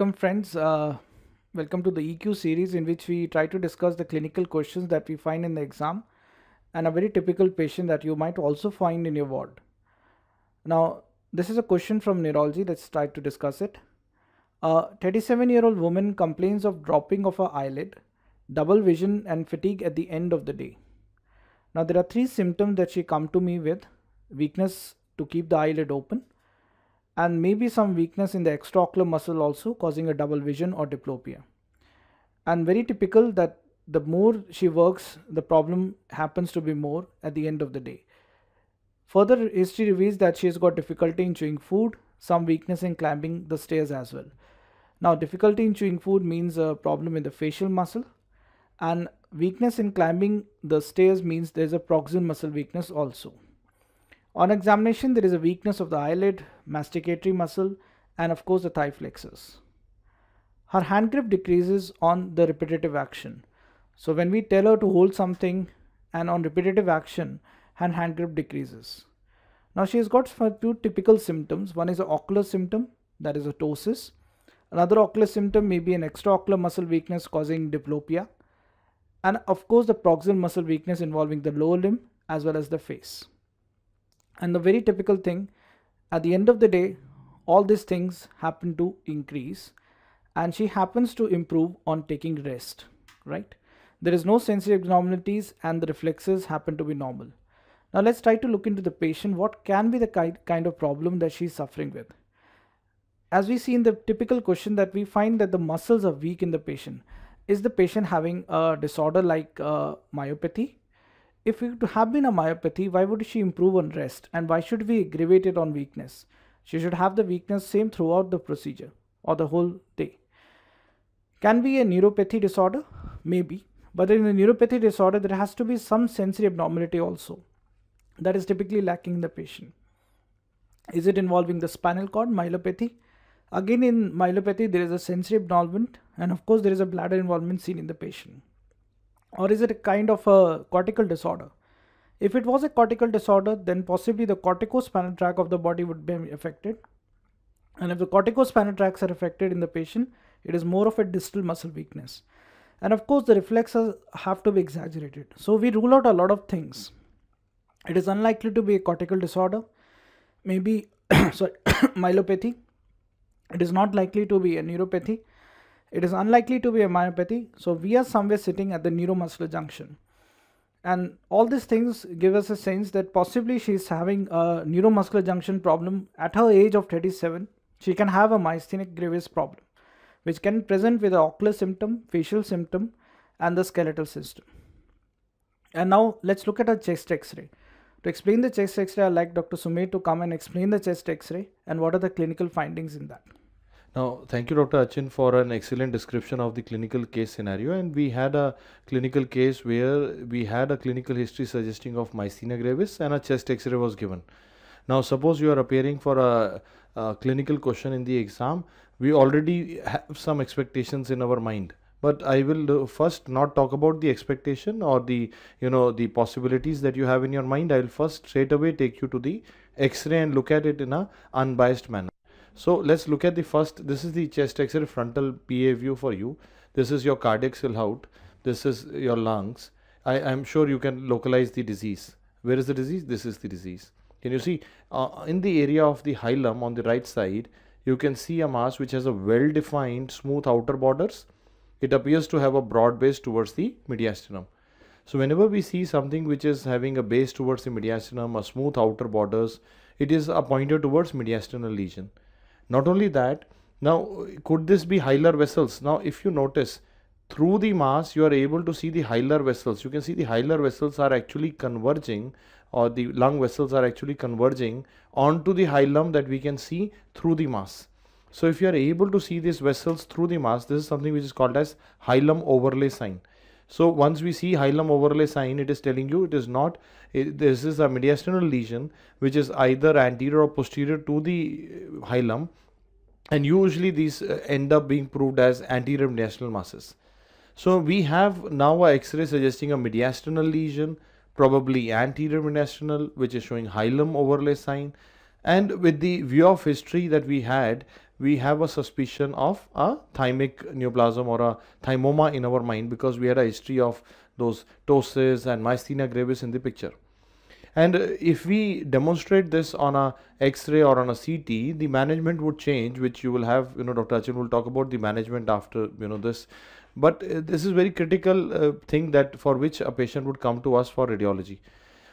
welcome friends. Uh, welcome to the EQ series in which we try to discuss the clinical questions that we find in the exam and a very typical patient that you might also find in your ward. Now, this is a question from neurology. Let's try to discuss it. A 37 year old woman complains of dropping of her eyelid, double vision and fatigue at the end of the day. Now, there are three symptoms that she come to me with weakness to keep the eyelid open, and maybe some weakness in the extraocular muscle also causing a double vision or diplopia. And very typical that the more she works, the problem happens to be more at the end of the day. Further history reveals that she has got difficulty in chewing food, some weakness in climbing the stairs as well. Now, difficulty in chewing food means a problem in the facial muscle, and weakness in climbing the stairs means there's a proximal muscle weakness also. On examination, there is a weakness of the eyelid, masticatory muscle, and of course the thigh flexors. Her hand grip decreases on the repetitive action. So when we tell her to hold something and on repetitive action, her hand grip decreases. Now she has got few typical symptoms. One is an ocular symptom, that is a ptosis. Another ocular symptom may be an extraocular muscle weakness causing diplopia. And of course the proximal muscle weakness involving the lower limb as well as the face. And the very typical thing at the end of the day, all these things happen to increase and she happens to improve on taking rest, right? There is no sensory abnormalities and the reflexes happen to be normal. Now let's try to look into the patient. What can be the kind of problem that she's suffering with? As we see in the typical question that we find that the muscles are weak in the patient. Is the patient having a disorder like uh, myopathy? If it have been a myopathy, why would she improve on rest? And why should we aggravate it on weakness? She should have the weakness same throughout the procedure or the whole day. Can be a neuropathy disorder? Maybe. But in a neuropathy disorder, there has to be some sensory abnormality also. That is typically lacking in the patient. Is it involving the spinal cord, myelopathy? Again, in myelopathy, there is a sensory involvement, and of course, there is a bladder involvement seen in the patient or is it a kind of a cortical disorder? If it was a cortical disorder, then possibly the corticospinal tract of the body would be affected. And if the corticospinal tracts are affected in the patient, it is more of a distal muscle weakness. And of course, the reflexes have to be exaggerated. So we rule out a lot of things. It is unlikely to be a cortical disorder, maybe sorry, myelopathy. It is not likely to be a neuropathy it is unlikely to be a myopathy. So we are somewhere sitting at the neuromuscular junction. And all these things give us a sense that possibly she is having a neuromuscular junction problem at her age of 37. She can have a myasthenia gravis problem, which can present with an ocular symptom, facial symptom, and the skeletal system. And now let's look at a chest x-ray. To explain the chest x-ray, I'd like Dr. Sumer to come and explain the chest x-ray and what are the clinical findings in that. Now, thank you, Dr. Achin, for an excellent description of the clinical case scenario. And we had a clinical case where we had a clinical history suggesting of myasthenia gravis and a chest x-ray was given. Now, suppose you are appearing for a, a clinical question in the exam, we already have some expectations in our mind but i will uh, first not talk about the expectation or the you know the possibilities that you have in your mind i will first straight away take you to the x-ray and look at it in a unbiased manner so let's look at the first. This is the chest X-ray frontal PA view for you. This is your cardiac silhouette. This is your lungs. I am sure you can localize the disease. Where is the disease? This is the disease. Can you see uh, in the area of the hilum on the right side, you can see a mass which has a well-defined smooth outer borders. It appears to have a broad base towards the mediastinum. So whenever we see something which is having a base towards the mediastinum, a smooth outer borders, it is a pointer towards mediastinal lesion. Not only that, now could this be hilar vessels? Now if you notice, through the mass you are able to see the hilar vessels. You can see the hilar vessels are actually converging or the lung vessels are actually converging onto the hilum that we can see through the mass. So if you are able to see these vessels through the mass, this is something which is called as hilum overlay sign. So once we see hilum overlay sign, it is telling you it is not, it, this is a mediastinal lesion which is either anterior or posterior to the hilum and usually these uh, end up being proved as anterior mediastinal masses. So we have now a X-ray suggesting a mediastinal lesion, probably anterior mediastinal, which is showing hilum overlay sign. And with the view of history that we had, we have a suspicion of a thymic neoplasm or a thymoma in our mind because we had a history of those ptosis and myasthenia gravis in the picture. And if we demonstrate this on a X-ray or on a CT, the management would change, which you will have, you know, Dr. Achin will talk about the management after, you know, this. But uh, this is very critical uh, thing that for which a patient would come to us for radiology.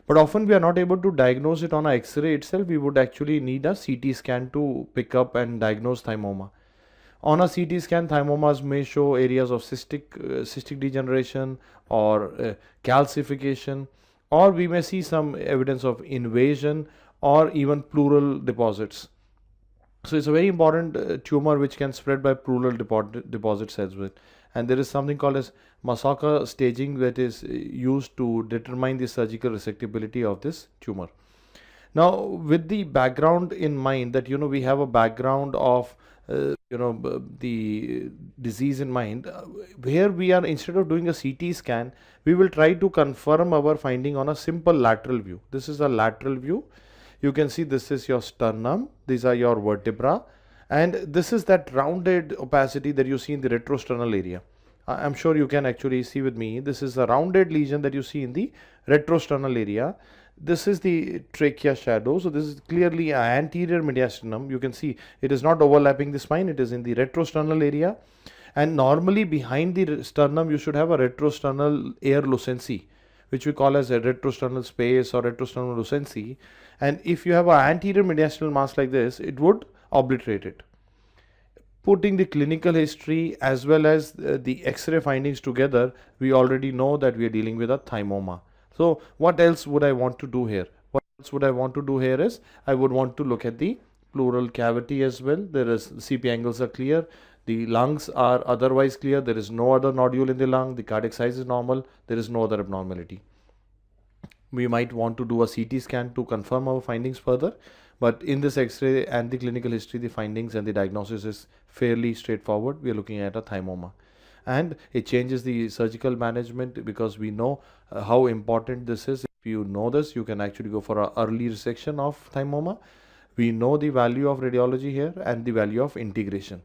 But often we are not able to diagnose it on an x-ray itself. We would actually need a CT scan to pick up and diagnose thymoma. On a CT scan, thymomas may show areas of cystic, uh, cystic degeneration or uh, calcification or we may see some evidence of invasion or even pleural deposits. So it's a very important uh, tumor which can spread by pleural deposits as well. And there is something called as Masaoka staging that is uh, used to determine the surgical resectability of this tumor. Now, with the background in mind that you know we have a background of uh, you know the disease in mind uh, here we are instead of doing a ct scan we will try to confirm our finding on a simple lateral view. This is a lateral view. You can see this is your sternum. These are your vertebra and this is that rounded opacity that you see in the retrosternal area i'm sure you can actually see with me this is a rounded lesion that you see in the retrosternal area this is the trachea shadow. So this is clearly an anterior mediastinum. You can see it is not overlapping the spine. It is in the retrosternal area. And normally behind the sternum, you should have a retrosternal air lucency, which we call as a retrosternal space or retrosternal lucency. And if you have an anterior mediastinal mass like this, it would obliterate it. Putting the clinical history as well as uh, the X-ray findings together, we already know that we are dealing with a thymoma. So what else would I want to do here? What else would I want to do here is I would want to look at the pleural cavity as well. There is CP angles are clear. The lungs are otherwise clear. There is no other nodule in the lung. The cardiac size is normal. There is no other abnormality. We might want to do a CT scan to confirm our findings further. But in this X-ray and the clinical history, the findings and the diagnosis is fairly straightforward. We are looking at a thymoma and it changes the surgical management because we know uh, how important this is. If you know this, you can actually go for an early resection of thymoma. We know the value of radiology here and the value of integration.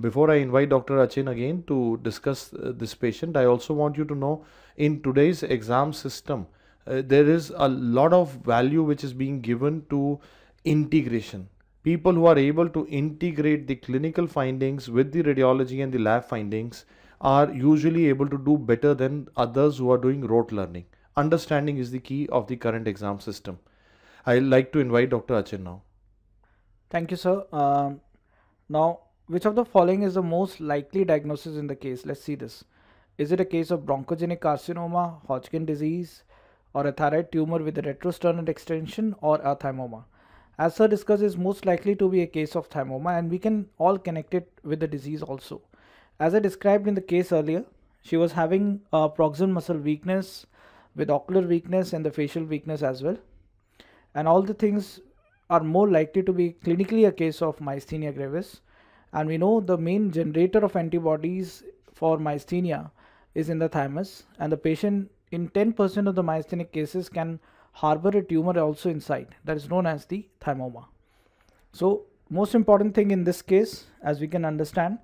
Before I invite Dr. Achin again to discuss uh, this patient, I also want you to know in today's exam system, uh, there is a lot of value which is being given to integration people who are able to integrate the clinical findings with the radiology and the lab findings are usually able to do better than others who are doing rote learning. Understanding is the key of the current exam system. I'd like to invite Dr. Achin now. Thank you, sir. Um, now, which of the following is the most likely diagnosis in the case? Let's see this. Is it a case of bronchogenic carcinoma, Hodgkin disease, or a thyroid tumor with a retrosternal extension, or a thymoma? As Sir discussed, is most likely to be a case of thymoma and we can all connect it with the disease also. As I described in the case earlier, she was having a proximal muscle weakness with ocular weakness and the facial weakness as well. And all the things are more likely to be clinically a case of myasthenia gravis. And we know the main generator of antibodies for myasthenia is in the thymus and the patient in 10% of the myasthenic cases can harbor a tumor also inside that is known as the thymoma. So most important thing in this case as we can understand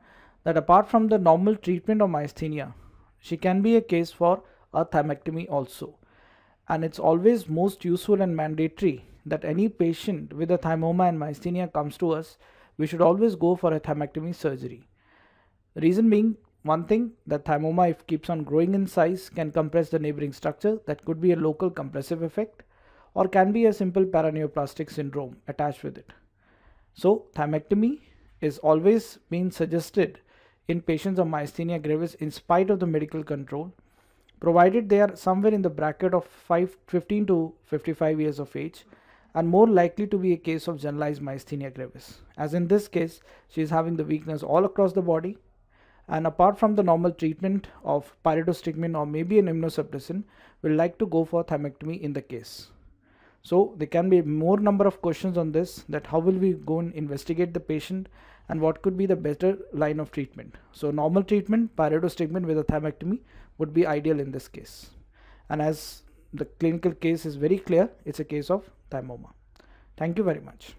that apart from the normal treatment of myasthenia she can be a case for a thymectomy also and it's always most useful and mandatory that any patient with a thymoma and myasthenia comes to us we should always go for a thymectomy surgery. The reason being one thing, the thymoma, if keeps on growing in size, can compress the neighboring structure. That could be a local compressive effect or can be a simple paraneoplastic syndrome attached with it. So, thymectomy is always been suggested in patients of myasthenia gravis in spite of the medical control, provided they are somewhere in the bracket of 5, 15 to 55 years of age and more likely to be a case of generalized myasthenia gravis. As in this case, she is having the weakness all across the body, and apart from the normal treatment of pyridostigmine or maybe an immunosuppressant, we'll like to go for thymectomy in the case. So there can be more number of questions on this that how will we go and investigate the patient and what could be the better line of treatment. So normal treatment, pyridostigmine with a thymectomy would be ideal in this case. And as the clinical case is very clear, it's a case of thymoma. Thank you very much.